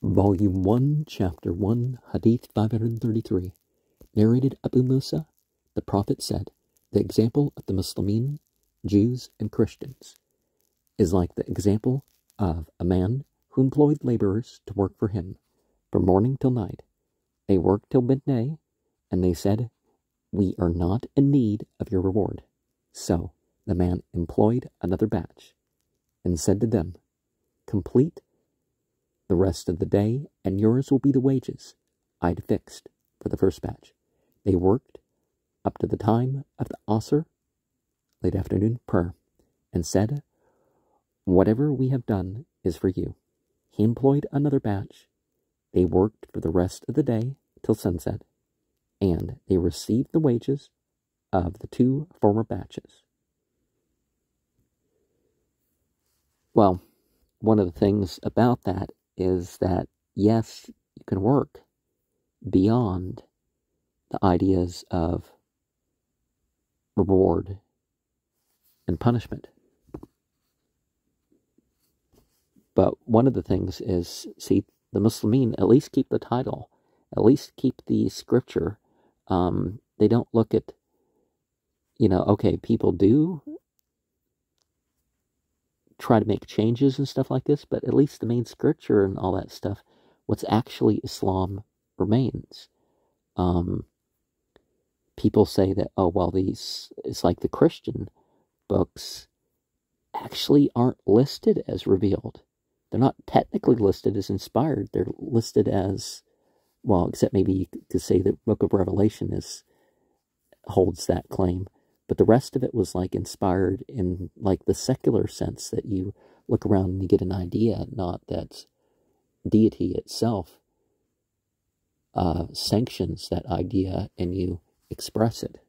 Volume 1, Chapter 1, Hadith 533. Narrated Abu Musa, the Prophet said, The example of the Muslimin, Jews, and Christians is like the example of a man who employed laborers to work for him from morning till night. They worked till midday, and they said, We are not in need of your reward. So the man employed another batch and said to them, Complete the rest of the day, and yours will be the wages I'd fixed for the first batch. They worked up to the time of the Asr, late afternoon prayer, and said, Whatever we have done is for you. He employed another batch. They worked for the rest of the day till sunset, and they received the wages of the two former batches. Well, one of the things about that is that yes, you can work beyond the ideas of reward and punishment. But one of the things is see, the Muslimin at least keep the title, at least keep the scripture. Um, they don't look at, you know, okay, people do try to make changes and stuff like this, but at least the main scripture and all that stuff, what's actually Islam remains. Um, people say that, oh, well, these, it's like the Christian books actually aren't listed as revealed. They're not technically listed as inspired. They're listed as, well, except maybe you could say the Book of Revelation is holds that claim but the rest of it was like inspired in like the secular sense that you look around and you get an idea, not that deity itself uh, sanctions that idea and you express it.